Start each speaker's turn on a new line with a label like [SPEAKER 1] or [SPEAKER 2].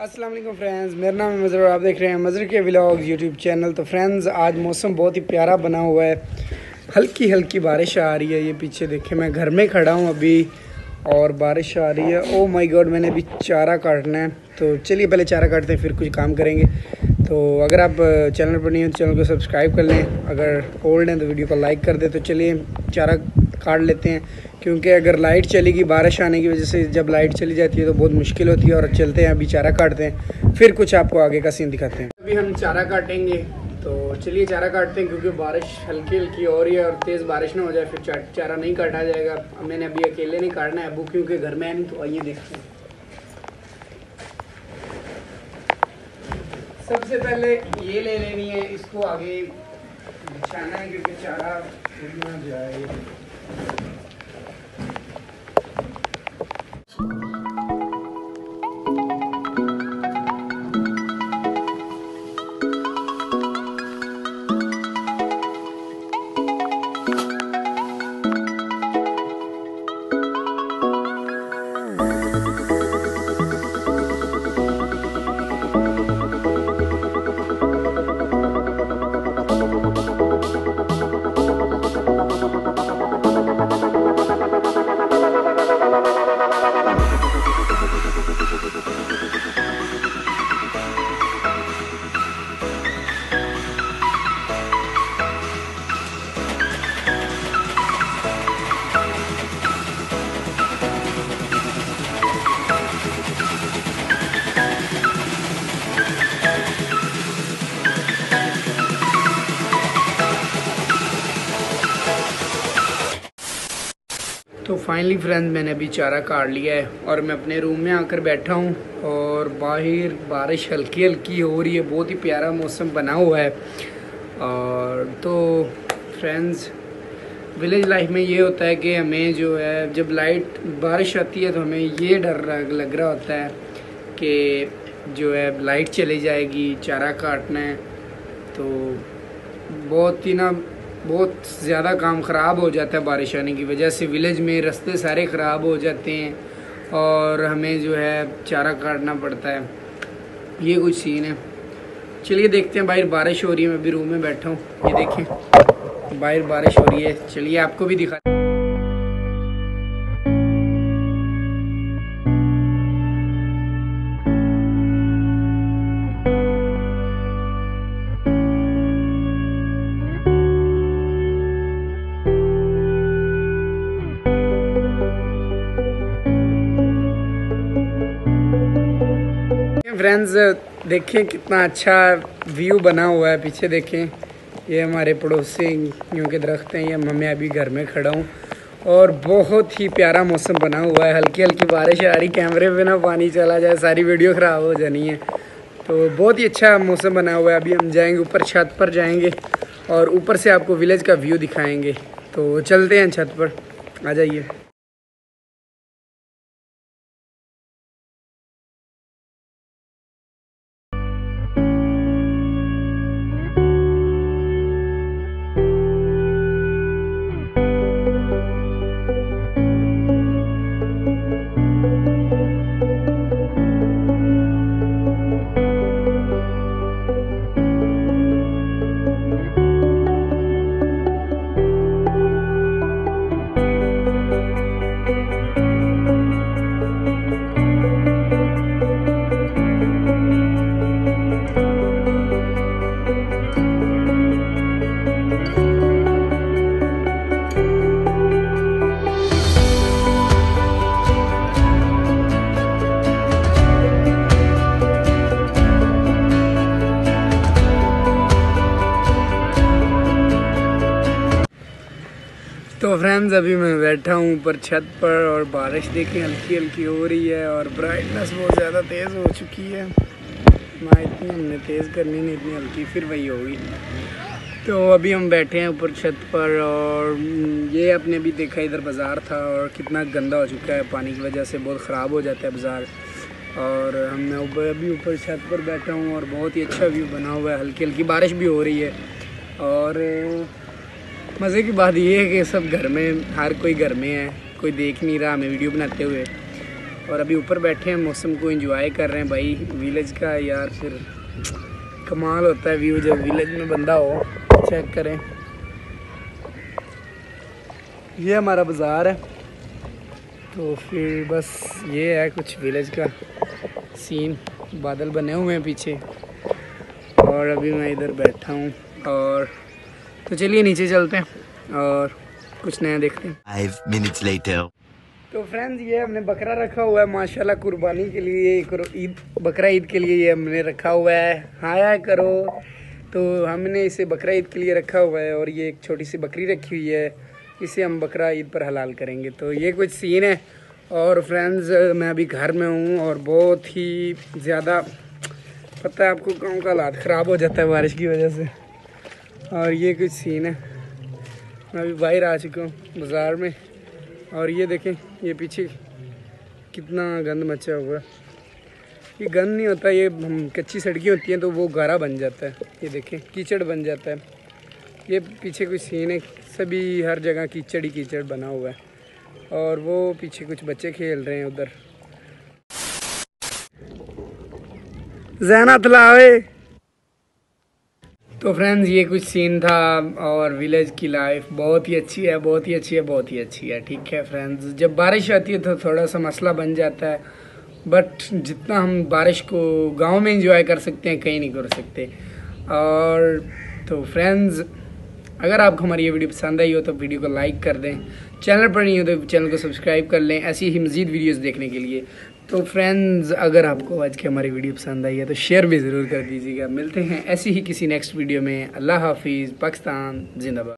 [SPEAKER 1] अस्सलाम वालेकुम फ्रेंड्स, मेरा नाम है मज़र आप देख रहे हैं मज़र के व्लॉग्स यूट्यूब चैनल। तो फ्रेंड्स, आज मौसम बहुत ही प्यारा बना हुआ है। हल्की हल्की बारिश आ रही है, ये पीछे देखे, मैं घर में खड़ा हूँ अभी, और बारिश आ रही है। ओ माय गॉड मैंने अभी चारा काटना है। तो चलिए, पहले चारा काटते हैं, फिर कुछ काम करेंगे। तो अगर आप चैनल पर नहीं हो तो चैनल को सब्सक्राइब कर लें। अगर ओल्ड हैं तो वीडियो को लाइक कर दें। तो चलिए, चारा काट लेते हैं, क्योंकि अगर लाइट चलेगी, बारिश आने की वजह से जब लाइट चली जाती है तो बहुत मुश्किल होती है और चलते हैं, अभी चारा काटते हैं। फिर कुछ आपको आगे का सीन दिखाते हैं। अभी हम चारा काटेंगे तो चलिए चारा काटते हैं, क्योंकि बारिश हल्की हल्की हो रही है और तेज़ बारिश ना हो जाए, फिर चारा नहीं काटा जाएगा। मैंने अभी अकेले नहीं काटना है, अबू क्योंकि घर में है तो आइए देखते हैं। सबसे पहले ये ले लेनी है, इसको आगे बिछाना है, क्योंकि चारा जाए। そう तो फाइनली फ्रेंड मैंने अभी चारा काट लिया है और मैं अपने रूम में आकर बैठा हूँ और बाहर बारिश हल्की हल्की हो रही है, बहुत ही प्यारा मौसम बना हुआ है। और तो फ्रेंड्स विलेज लाइफ में ये होता है कि हमें जो है, जब लाइट बारिश आती है तो हमें ये डर लग रहा होता है कि जो है लाइट चली जाएगी, चारा काटना है। तो बहुत ही ना बहुत ज़्यादा काम ख़राब हो जाता है बारिश आने की वजह से। विलेज में रास्ते सारे ख़राब हो जाते हैं और हमें जो है चारा काटना पड़ता है। ये कुछ सीन है। चलिए देखते हैं बाहर बारिश हो रही है, मैं अभी रूम में बैठा हूँ। ये देखें बाहर बारिश हो रही है। चलिए आपको भी दिखा फ्रेंड्स देखें कितना अच्छा व्यू बना हुआ है, पीछे देखें ये हमारे पड़ोसी यूँ के दरख्त हैं, ये मैं अभी घर में खड़ा हूँ। और बहुत ही प्यारा मौसम बना हुआ है, हल्की हल्की बारिश आ रही, कैमरे पे ना पानी चला जाए, सारी वीडियो ख़राब हो जानी है। तो बहुत ही अच्छा मौसम बना हुआ है, अभी हम जाएँगे, ऊपर छत पर जाएँगे और ऊपर से आपको विलेज का व्यू दिखाएँगे। तो चलते हैं छत पर, आ जाइए। तो फ्रेंड्स अभी मैं बैठा हूँ ऊपर छत पर और बारिश देखिए हल्की हल्की हो रही है और ब्राइटनेस बहुत ज़्यादा तेज़ हो चुकी है। ना इतनी, हमने तेज़ करनी नहीं, इतनी हल्की, फिर वही होगी। तो अभी हम बैठे हैं ऊपर छत पर और ये आपने भी देखा इधर बाज़ार था और कितना गंदा हो चुका है, पानी की वजह से बहुत ख़राब हो जाता है बाज़ार। और हमने ऊपर, अभी ऊपर छत पर बैठा हूँ और बहुत ही अच्छा व्यू बना हुआ है, हल्की हल्की बारिश भी हो रही है। और मज़े की बात ये है कि सब घर में, हर कोई घर में है, कोई देख नहीं रहा हमें वीडियो बनाते हुए। और अभी ऊपर बैठे हैं, मौसम को एंजॉय कर रहे हैं भाई। विलेज का यार फिर कमाल होता है व्यू जब विलेज में बंदा हो चेक करें। ये हमारा बाज़ार है। तो फिर बस ये है कुछ विलेज का सीन बादल बने हुए हैं पीछे। और अभी मैं इधर बैठा हूँ, और तो चलिए नीचे चलते हैं और कुछ नया देखते हैं।
[SPEAKER 2] Five minutes later.
[SPEAKER 1] तो फ्रेंड्स ये हमने बकरा रखा हुआ है माशाल्लाह कुर्बानी के लिए ईद बकरा ईद के लिए ये हमने रखा हुआ है। हाया करो। तो हमने इसे बकरा ईद के लिए रखा हुआ है और ये एक छोटी सी बकरी रखी हुई है। इसे हम बकरा ईद पर हलाल करेंगे। तो ये कुछ सीन है। और फ्रेंड्स मैं अभी घर में हूँ और बहुत ही ज़्यादा पता है आपको गाँव का हालात ख़राब हो जाता है बारिश की वजह से। और ये कुछ सीन है। मैं अभी बाहर आ चुका हूँ बाज़ार में। और ये देखें, ये पीछे कितना गंद मचा हुआ है। ये गंद नहीं होता, ये कच्ची सड़कें होती हैं तो वो गारा बन जाता है। ये देखें, कीचड़ बन जाता है। ये पीछे कुछ सीन है, सभी हर जगह कीचड़ ही कीचड़ बना हुआ है। और वो पीछे कुछ बच्चे खेल रहे हैं उधर। जैना तलावे तो फ्रेंड्स ये कुछ सीन था और विलेज की लाइफ बहुत ही अच्छी है, बहुत ही अच्छी है, बहुत ही अच्छी है, ठीक है फ्रेंड्स जब बारिश आती है तो थोड़ा सा मसला बन जाता है बट जितना हम बारिश को गाँव में एंजॉय कर सकते हैं, कहीं नहीं कर सकते। और तो फ्रेंड्स अगर आपको हमारी ये वीडियो पसंद आई हो तो वीडियो को लाइक कर दें। चैनल पर नहीं हो तो चैनल को सब्सक्राइब कर लें, ऐसी ही मज़ीद वीडियोज़ देखने के लिए। तो फ्रेंड्स अगर आपको आज की हमारी वीडियो पसंद आई है तो शेयर भी ज़रूर कर दीजिएगा। मिलते हैं ऐसी ही किसी नेक्स्ट वीडियो में। अल्लाह हाफिज़, पाकिस्तान, जिंदाबाद।